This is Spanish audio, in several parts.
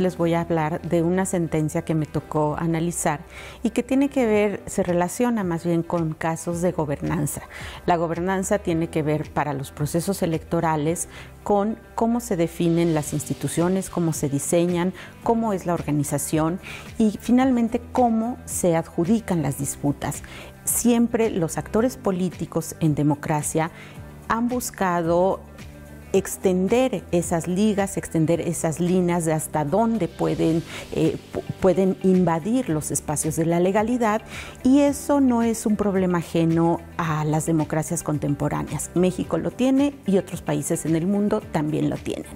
les voy a hablar de una sentencia que me tocó analizar y que tiene que ver, se relaciona más bien con casos de gobernanza. La gobernanza tiene que ver para los procesos electorales con cómo se definen las instituciones, cómo se diseñan, cómo es la organización y finalmente cómo se adjudican las disputas. Siempre los actores políticos en democracia han buscado extender esas ligas, extender esas líneas de hasta dónde pueden, eh, pueden invadir los espacios de la legalidad y eso no es un problema ajeno a las democracias contemporáneas. México lo tiene y otros países en el mundo también lo tienen.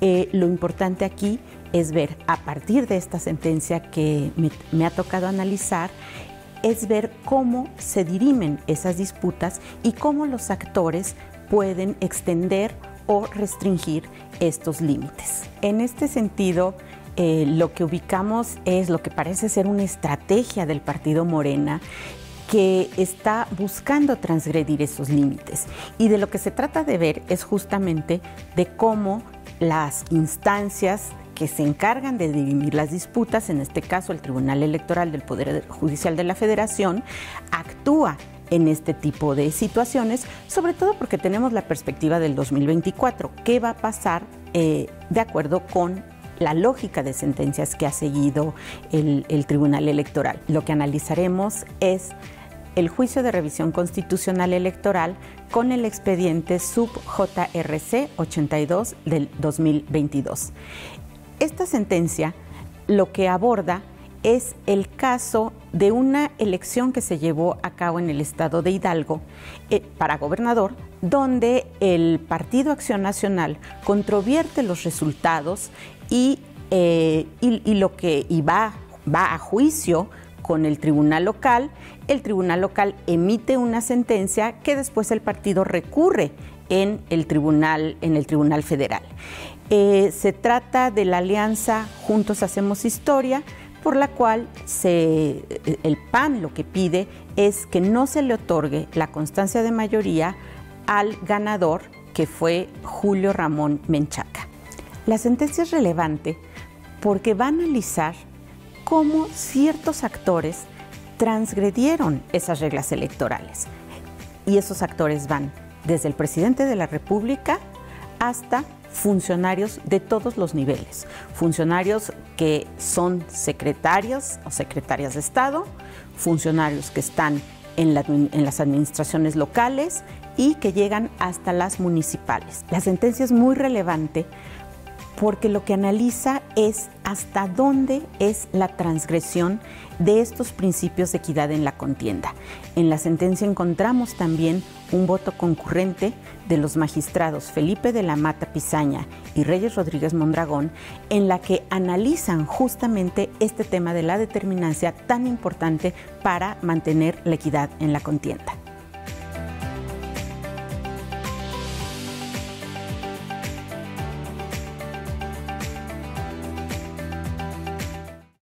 Eh, lo importante aquí es ver a partir de esta sentencia que me, me ha tocado analizar, es ver cómo se dirimen esas disputas y cómo los actores pueden extender o restringir estos límites. En este sentido, eh, lo que ubicamos es lo que parece ser una estrategia del partido Morena que está buscando transgredir esos límites. Y de lo que se trata de ver es justamente de cómo las instancias que se encargan de dirimir las disputas, en este caso el Tribunal Electoral del Poder Judicial de la Federación, actúa en este tipo de situaciones, sobre todo porque tenemos la perspectiva del 2024. ¿Qué va a pasar eh, de acuerdo con la lógica de sentencias que ha seguido el, el Tribunal Electoral? Lo que analizaremos es el juicio de revisión constitucional electoral con el expediente sub JRC 82 del 2022. Esta sentencia lo que aborda es el caso de una elección que se llevó a cabo en el estado de Hidalgo eh, para gobernador, donde el Partido Acción Nacional controvierte los resultados y, eh, lo que va, va a juicio con el tribunal local. El tribunal local emite una sentencia que después el partido recurre en el tribunal, en el tribunal federal. Eh, se trata de la alianza Juntos Hacemos Historia, por la cual el PAN lo que pide es que no se le otorgue la constancia de mayoría al ganador, que fue Julio Ramón Menchaca. La sentencia es relevante porque va a analizar cómo ciertos actores transgredieron esas reglas electorales. Y esos actores van desde el presidente de la República hasta funcionarios de todos los niveles, funcionarios que son secretarios o secretarias de Estado, funcionarios que están en, las administraciones locales y que llegan hasta las municipales. La sentencia es muy relevante porque lo que analiza es hasta dónde es la transgresión de estos principios de equidad en la contienda. En la sentencia encontramos también un voto concurrente de los magistrados Felipe de la Mata Pizaña y Reyes Rodríguez Mondragón, en la que analizan justamente este tema de la determinancia tan importante para mantener la equidad en la contienda.